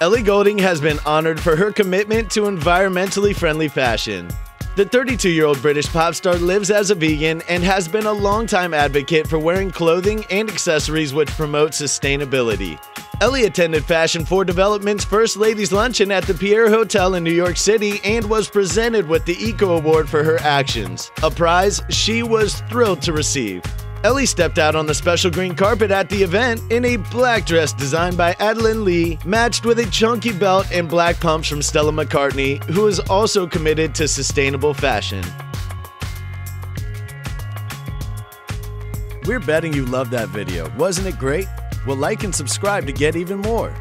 Ellie Goulding has been honored for her commitment to environmentally friendly fashion. The 32 year old British pop star lives as a vegan and has been a longtime advocate for wearing clothing and accessories which promote sustainability. Ellie attended Fashion for Development's First Ladies Luncheon at the Pierre Hotel in New York City and was presented with the Eco Award for her actions, a prize she was thrilled to receive. Ellie stepped out on the special green carpet at the event in a black dress designed by Edeline Lee, matched with a chunky belt and black pumps from Stella McCartney, who is also committed to sustainable fashion. We're betting you loved that video. Wasn't it great? Well, like and subscribe to get even more.